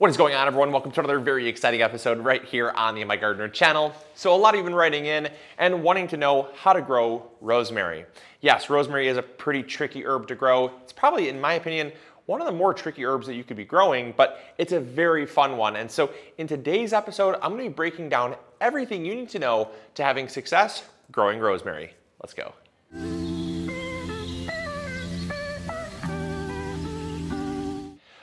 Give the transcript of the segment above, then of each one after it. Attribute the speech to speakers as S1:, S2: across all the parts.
S1: What is going on everyone? Welcome to another very exciting episode right here on the MIgardener channel. So a lot of you have been writing in and wanting to know how to grow rosemary. Yes, rosemary is a pretty tricky herb to grow. It's probably, in my opinion, one of the more tricky herbs that you could be growing, but it's a very fun one. And so in today's episode, I'm gonna be breaking down everything you need to know to having success growing rosemary. Let's go.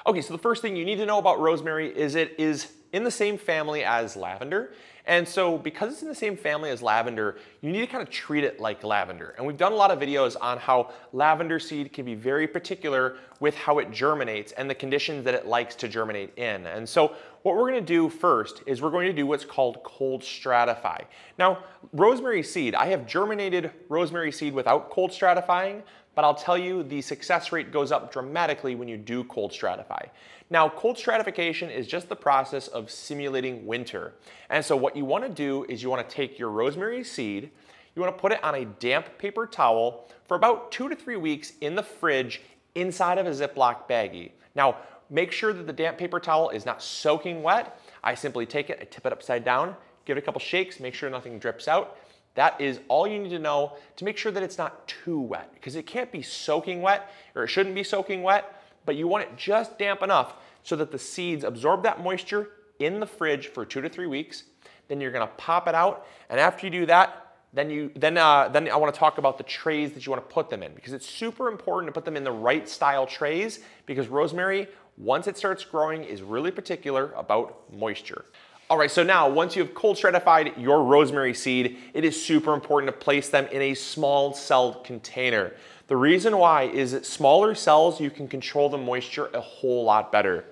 S1: Okay, so the first thing you need to know about rosemary is it is in the same family as lavender. And so because it's in the same family as lavender, you need to kind of treat it like lavender. And we've done a lot of videos on how lavender seed can be very particular with how it germinates and the conditions that it likes to germinate in. And so what we're gonna do first is we're going to do what's called cold stratify. Now, rosemary seed, I have germinated rosemary seed without cold stratifying, but I'll tell you the success rate goes up dramatically when you do cold stratify. Now, cold stratification is just the process of simulating winter. And so what you wanna do is you wanna take your rosemary seed, you wanna put it on a damp paper towel for about two to three weeks in the fridge inside of a Ziploc baggie. Now, make sure that the damp paper towel is not soaking wet. I simply take it, I tip it upside down, give it a couple shakes, make sure nothing drips out, that is all you need to know to make sure that it's not too wet because it can't be soaking wet or it shouldn't be soaking wet, but you want it just damp enough so that the seeds absorb that moisture in the fridge for two to three weeks. Then you're gonna pop it out. And after you do that, then, you, then, uh, then I wanna talk about the trays that you wanna put them in because it's super important to put them in the right style trays because rosemary, once it starts growing, is really particular about moisture. All right, so now once you have cold stratified your rosemary seed, it is super important to place them in a small celled container. The reason why is that smaller cells, you can control the moisture a whole lot better.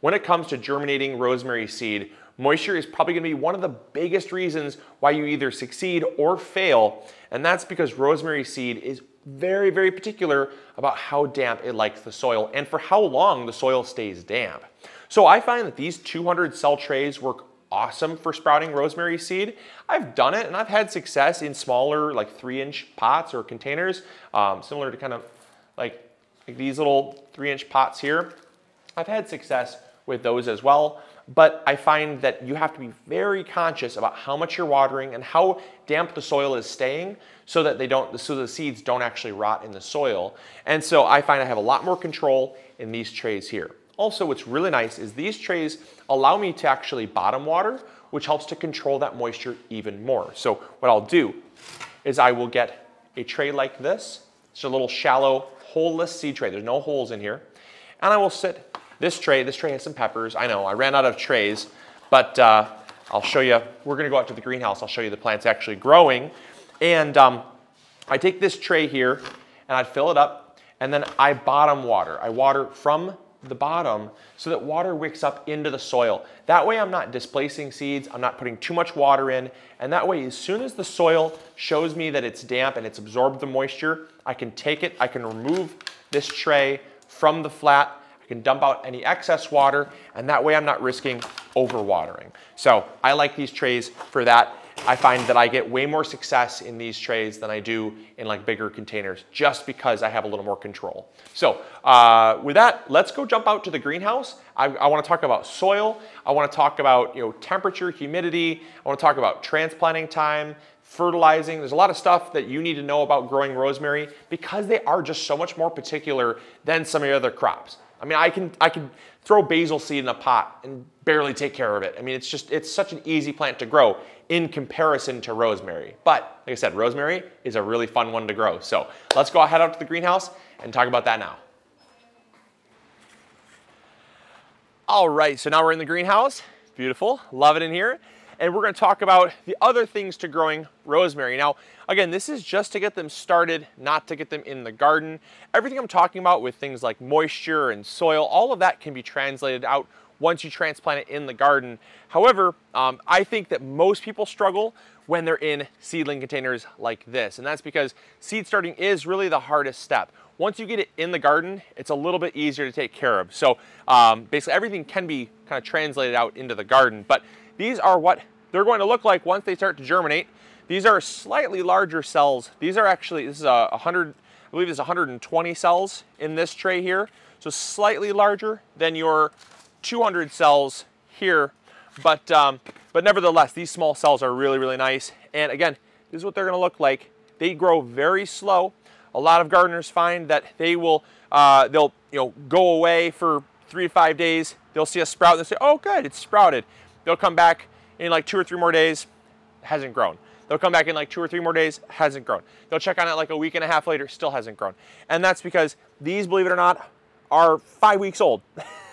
S1: When it comes to germinating rosemary seed, moisture is probably gonna be one of the biggest reasons why you either succeed or fail, and that's because rosemary seed is very, very particular about how damp it likes the soil and for how long the soil stays damp. So I find that these 200 cell trays work awesome for sprouting rosemary seed. I've done it and I've had success in smaller like three inch pots or containers, um, similar to kind of like, like these little three inch pots here. I've had success with those as well, but I find that you have to be very conscious about how much you're watering and how damp the soil is staying so that they don't, so the seeds don't actually rot in the soil. And so I find I have a lot more control in these trays here. Also, what's really nice is these trays allow me to actually bottom water, which helps to control that moisture even more. So what I'll do is I will get a tray like this. It's a little shallow, holeless seed tray. There's no holes in here. And I will sit this tray. This tray has some peppers. I know, I ran out of trays, but uh, I'll show you. We're gonna go out to the greenhouse. I'll show you the plants actually growing. And um, I take this tray here and I fill it up and then I bottom water. I water from the bottom so that water wicks up into the soil. That way I'm not displacing seeds, I'm not putting too much water in, and that way as soon as the soil shows me that it's damp and it's absorbed the moisture, I can take it, I can remove this tray from the flat, I can dump out any excess water, and that way I'm not risking overwatering. So I like these trays for that. I find that I get way more success in these trays than I do in like bigger containers just because I have a little more control. So uh, with that, let's go jump out to the greenhouse. I, I wanna talk about soil. I wanna talk about you know, temperature, humidity. I wanna talk about transplanting time, fertilizing. There's a lot of stuff that you need to know about growing rosemary because they are just so much more particular than some of the other crops. I mean, I can, I can throw basil seed in a pot and barely take care of it. I mean, it's just, it's such an easy plant to grow in comparison to rosemary. But like I said, rosemary is a really fun one to grow. So let's go head out to the greenhouse and talk about that now. All right, so now we're in the greenhouse. Beautiful, love it in here and we're gonna talk about the other things to growing rosemary. Now, again, this is just to get them started, not to get them in the garden. Everything I'm talking about with things like moisture and soil, all of that can be translated out once you transplant it in the garden. However, um, I think that most people struggle when they're in seedling containers like this. And that's because seed starting is really the hardest step. Once you get it in the garden, it's a little bit easier to take care of. So um, basically everything can be kind of translated out into the garden. But these are what they're going to look like once they start to germinate. These are slightly larger cells. These are actually, this is a 100, I believe it's 120 cells in this tray here. So slightly larger than your 200 cells here, but, um, but nevertheless, these small cells are really, really nice. And again, this is what they're gonna look like. They grow very slow. A lot of gardeners find that they will, uh, they'll you know, go away for three to five days. They'll see a sprout and they say, oh good, it's sprouted. They'll come back in like two or three more days, hasn't grown. They'll come back in like two or three more days, hasn't grown. They'll check on it like a week and a half later, still hasn't grown. And that's because these, believe it or not, are five weeks old.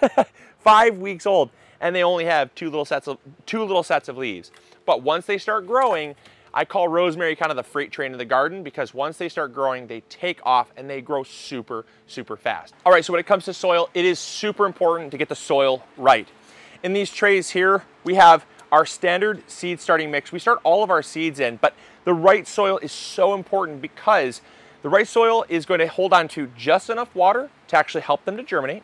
S1: five weeks old. And they only have two little sets of two little sets of leaves. But once they start growing, I call rosemary kind of the freight train of the garden because once they start growing, they take off and they grow super, super fast. All right, so when it comes to soil, it is super important to get the soil right. In these trays here, we have our standard seed starting mix, we start all of our seeds in, but the right soil is so important because the right soil is going to hold on to just enough water to actually help them to germinate,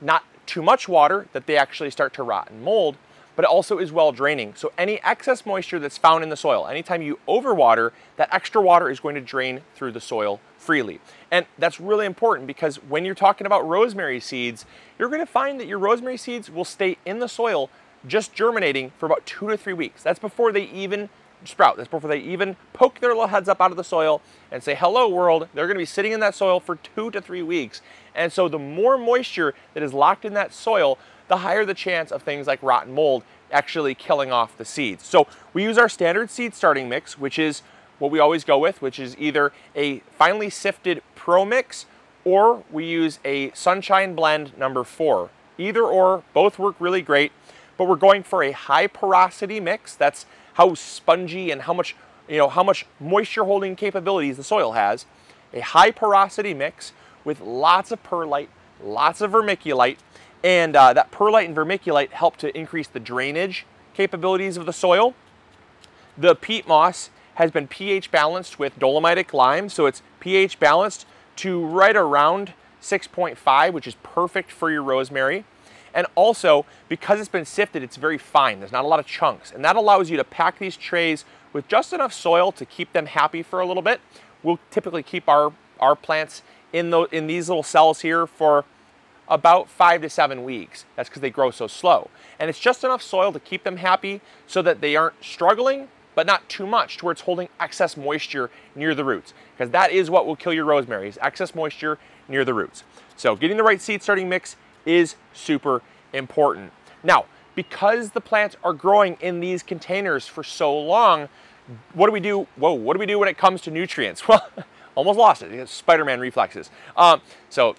S1: not too much water that they actually start to rot and mold, but it also is well draining. So any excess moisture that's found in the soil, anytime you overwater, that extra water is going to drain through the soil freely. And that's really important because when you're talking about rosemary seeds, you're gonna find that your rosemary seeds will stay in the soil just germinating for about two to three weeks. That's before they even sprout. That's before they even poke their little heads up out of the soil and say, hello world. They're gonna be sitting in that soil for two to three weeks. And so the more moisture that is locked in that soil, the higher the chance of things like rotten mold actually killing off the seeds. So we use our standard seed starting mix, which is what we always go with, which is either a finely sifted Pro-Mix or we use a sunshine blend number four. Either or, both work really great but we're going for a high porosity mix. That's how spongy and how much, you know, how much moisture holding capabilities the soil has. A high porosity mix with lots of perlite, lots of vermiculite, and uh, that perlite and vermiculite help to increase the drainage capabilities of the soil. The peat moss has been pH balanced with dolomitic lime, so it's pH balanced to right around 6.5, which is perfect for your rosemary. And also, because it's been sifted, it's very fine. There's not a lot of chunks. And that allows you to pack these trays with just enough soil to keep them happy for a little bit. We'll typically keep our, our plants in, the, in these little cells here for about five to seven weeks. That's because they grow so slow. And it's just enough soil to keep them happy so that they aren't struggling, but not too much to where it's holding excess moisture near the roots. Because that is what will kill your rosemary, is excess moisture near the roots. So getting the right seed starting mix is super important. Now, because the plants are growing in these containers for so long, what do we do? Whoa, what do we do when it comes to nutrients? Well, almost lost it. Spider-Man reflexes. Um, so,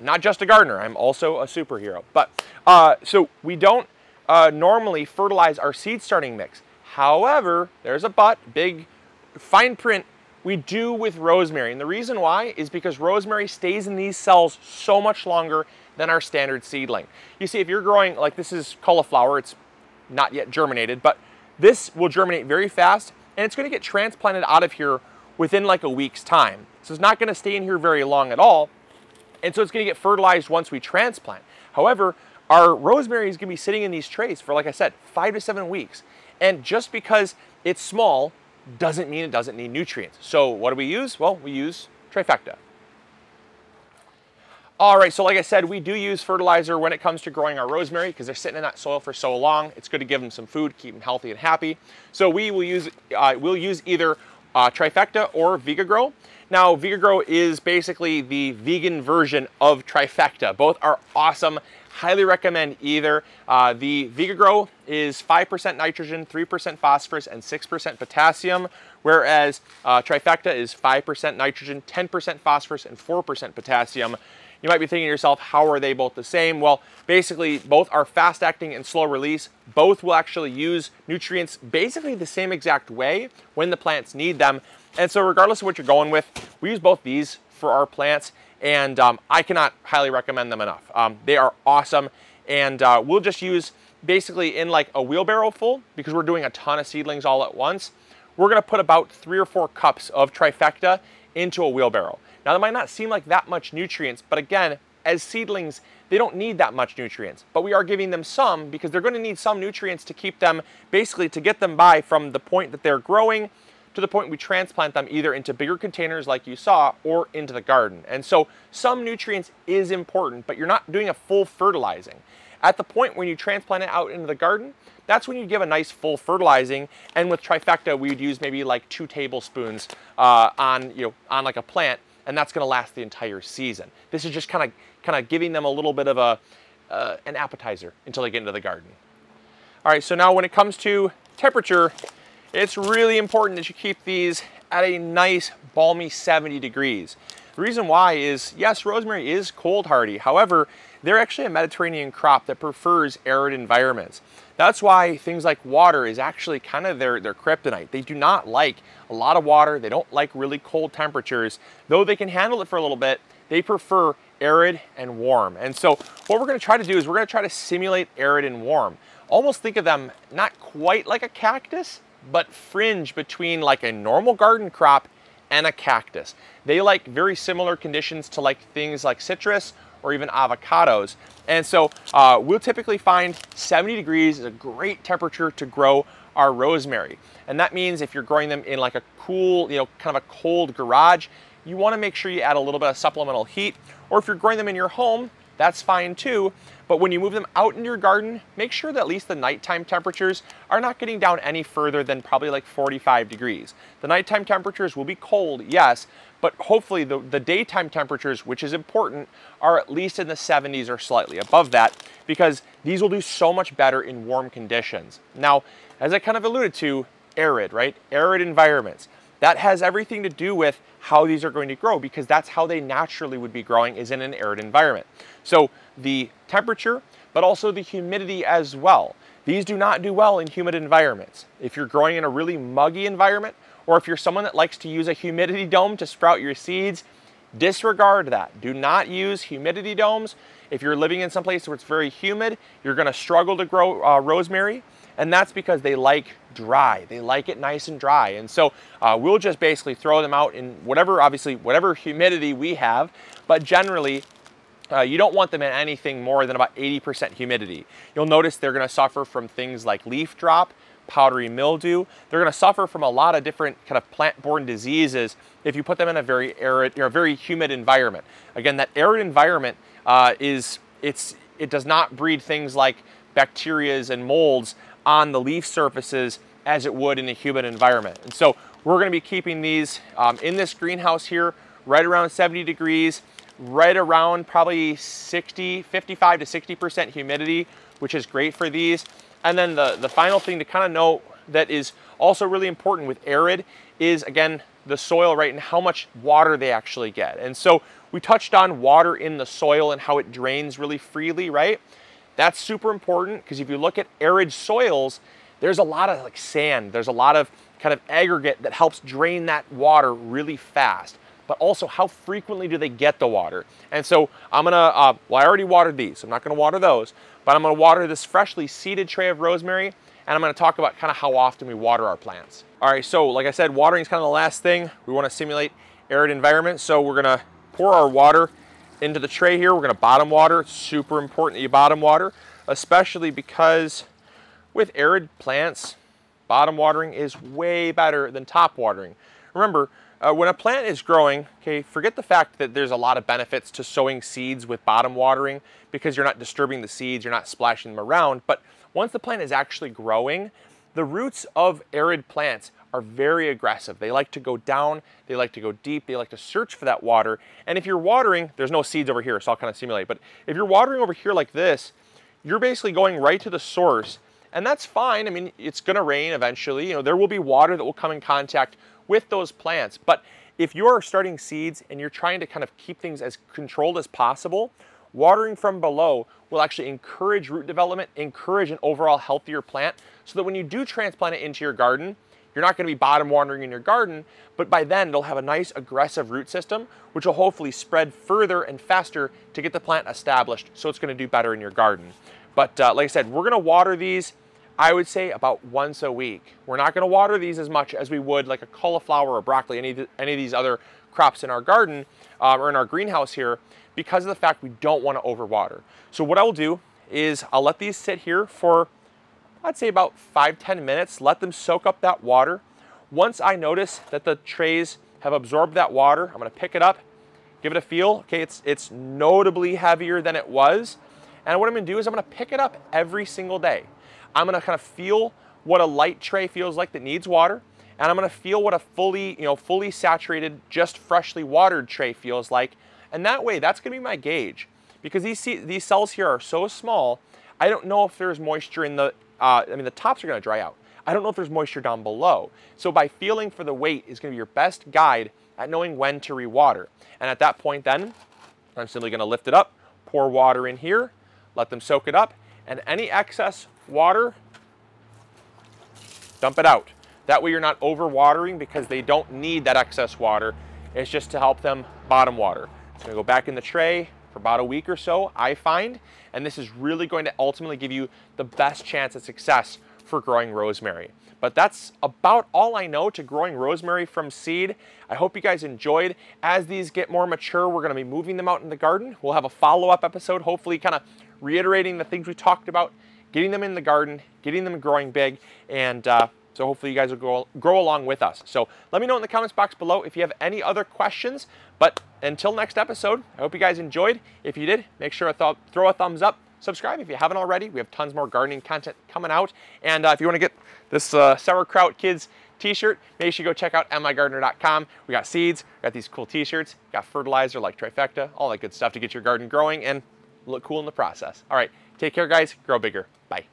S1: not just a gardener, I'm also a superhero. But, uh, so we don't uh, normally fertilize our seed starting mix. However, there's a but, big fine print we do with rosemary. And the reason why is because rosemary stays in these cells so much longer than our standard seedling. You see, if you're growing, like this is cauliflower, it's not yet germinated, but this will germinate very fast and it's gonna get transplanted out of here within like a week's time. So it's not gonna stay in here very long at all. And so it's gonna get fertilized once we transplant. However, our rosemary is gonna be sitting in these trays for, like I said, five to seven weeks. And just because it's small doesn't mean it doesn't need nutrients. So what do we use? Well, we use trifecta. All right, so like I said, we do use fertilizer when it comes to growing our rosemary because they're sitting in that soil for so long. It's good to give them some food, keep them healthy and happy. So we will use, uh, we'll use either uh, Trifecta or Vigagrow. Now, Vigagrow is basically the vegan version of Trifecta. Both are awesome. Highly recommend either. Uh, the Vigagrow is 5% nitrogen, 3% phosphorus, and 6% potassium, whereas uh, Trifecta is 5% nitrogen, 10% phosphorus, and 4% potassium. You might be thinking to yourself, how are they both the same? Well, basically both are fast acting and slow release. Both will actually use nutrients basically the same exact way when the plants need them. And so regardless of what you're going with, we use both these for our plants and um, I cannot highly recommend them enough. Um, they are awesome and uh, we'll just use basically in like a wheelbarrow full because we're doing a ton of seedlings all at once. We're gonna put about three or four cups of trifecta into a wheelbarrow. Now that might not seem like that much nutrients, but again, as seedlings, they don't need that much nutrients, but we are giving them some because they're going to need some nutrients to keep them, basically to get them by from the point that they're growing to the point we transplant them either into bigger containers like you saw or into the garden. And so some nutrients is important, but you're not doing a full fertilizing. At the point when you transplant it out into the garden, that's when you give a nice full fertilizing. And with trifecta, we'd use maybe like two tablespoons uh, on, you know, on like a plant, and that's gonna last the entire season. This is just kind of kind of giving them a little bit of a uh, an appetizer until they get into the garden. All right, so now when it comes to temperature, it's really important that you keep these at a nice balmy 70 degrees. The reason why is, yes, rosemary is cold hardy. However, they're actually a Mediterranean crop that prefers arid environments. That's why things like water is actually kind of their, their kryptonite. They do not like a lot of water. They don't like really cold temperatures. Though they can handle it for a little bit, they prefer arid and warm. And so what we're gonna try to do is we're gonna try to simulate arid and warm. Almost think of them not quite like a cactus, but fringe between like a normal garden crop and a cactus. They like very similar conditions to like things like citrus or even avocados. And so uh, we'll typically find 70 degrees is a great temperature to grow our rosemary. And that means if you're growing them in like a cool, you know, kind of a cold garage, you wanna make sure you add a little bit of supplemental heat. Or if you're growing them in your home, that's fine too. But when you move them out in your garden, make sure that at least the nighttime temperatures are not getting down any further than probably like 45 degrees. The nighttime temperatures will be cold, yes, but hopefully the, the daytime temperatures, which is important, are at least in the 70s or slightly above that because these will do so much better in warm conditions. Now, as I kind of alluded to, arid, right? Arid environments. That has everything to do with how these are going to grow because that's how they naturally would be growing is in an arid environment. So the temperature, but also the humidity as well. These do not do well in humid environments. If you're growing in a really muggy environment, or if you're someone that likes to use a humidity dome to sprout your seeds, disregard that. Do not use humidity domes. If you're living in some place where it's very humid, you're gonna struggle to grow uh, rosemary. And that's because they like dry. They like it nice and dry. And so uh, we'll just basically throw them out in whatever, obviously, whatever humidity we have. But generally, uh, you don't want them in anything more than about 80% humidity. You'll notice they're gonna suffer from things like leaf drop, powdery mildew. They're gonna suffer from a lot of different kind of plant-borne diseases if you put them in a very arid, or a very humid environment. Again, that arid environment uh, is, it's, it does not breed things like bacterias and molds on the leaf surfaces as it would in a humid environment. And so we're gonna be keeping these um, in this greenhouse here, right around 70 degrees, right around probably 60, 55 to 60% humidity, which is great for these. And then the, the final thing to kind of note that is also really important with arid is again, the soil, right, and how much water they actually get. And so we touched on water in the soil and how it drains really freely, right? That's super important because if you look at arid soils, there's a lot of like sand, there's a lot of kind of aggregate that helps drain that water really fast. But also how frequently do they get the water? And so I'm gonna, uh, well I already watered these, so I'm not gonna water those, but I'm gonna water this freshly seeded tray of rosemary and I'm gonna talk about kind of how often we water our plants. All right, so like I said, watering is kind of the last thing. We wanna simulate arid environment, so we're gonna pour our water into the tray here. We're gonna bottom water. It's super important that you bottom water, especially because with arid plants, bottom watering is way better than top watering. Remember, uh, when a plant is growing, okay, forget the fact that there's a lot of benefits to sowing seeds with bottom watering because you're not disturbing the seeds, you're not splashing them around. But once the plant is actually growing, the roots of arid plants are very aggressive. They like to go down, they like to go deep, they like to search for that water. And if you're watering, there's no seeds over here, so I'll kind of simulate, but if you're watering over here like this, you're basically going right to the source, and that's fine. I mean, it's gonna rain eventually. You know, there will be water that will come in contact with those plants. But if you're starting seeds and you're trying to kind of keep things as controlled as possible, watering from below will actually encourage root development, encourage an overall healthier plant, so that when you do transplant it into your garden, you're not going to be bottom watering in your garden, but by then it'll have a nice aggressive root system, which will hopefully spread further and faster to get the plant established, so it's going to do better in your garden. But uh, like I said, we're going to water these I would say about once a week. We're not gonna water these as much as we would like a cauliflower or broccoli, any any of these other crops in our garden um, or in our greenhouse here because of the fact we don't wanna overwater. So what I will do is I'll let these sit here for, I'd say about five ten minutes, let them soak up that water. Once I notice that the trays have absorbed that water, I'm gonna pick it up, give it a feel. Okay, it's, it's notably heavier than it was. And what I'm gonna do is I'm gonna pick it up every single day. I'm gonna kind of feel what a light tray feels like that needs water, and I'm gonna feel what a fully, you know, fully saturated, just freshly watered tray feels like. And that way, that's gonna be my gauge. Because these, these cells here are so small, I don't know if there's moisture in the, uh, I mean, the tops are gonna dry out. I don't know if there's moisture down below. So by feeling for the weight is gonna be your best guide at knowing when to rewater. And at that point then, I'm simply gonna lift it up, pour water in here, let them soak it up, and any excess water, dump it out. That way you're not overwatering because they don't need that excess water. It's just to help them bottom water. It's gonna go back in the tray for about a week or so, I find, and this is really going to ultimately give you the best chance at success for growing rosemary. But that's about all I know to growing rosemary from seed. I hope you guys enjoyed. As these get more mature, we're gonna be moving them out in the garden. We'll have a follow-up episode, hopefully kind of reiterating the things we talked about, getting them in the garden, getting them growing big, and uh, so hopefully you guys will grow, grow along with us. So let me know in the comments box below if you have any other questions. But until next episode, I hope you guys enjoyed. If you did, make sure to throw a thumbs up. Subscribe if you haven't already. We have tons more gardening content coming out. And uh, if you want to get this uh, Sauerkraut Kids t-shirt, make sure you go check out migardener.com. We got seeds, we got these cool t-shirts, got fertilizer like Trifecta, all that good stuff to get your garden growing and look cool in the process. All right, take care guys, grow bigger. Bye.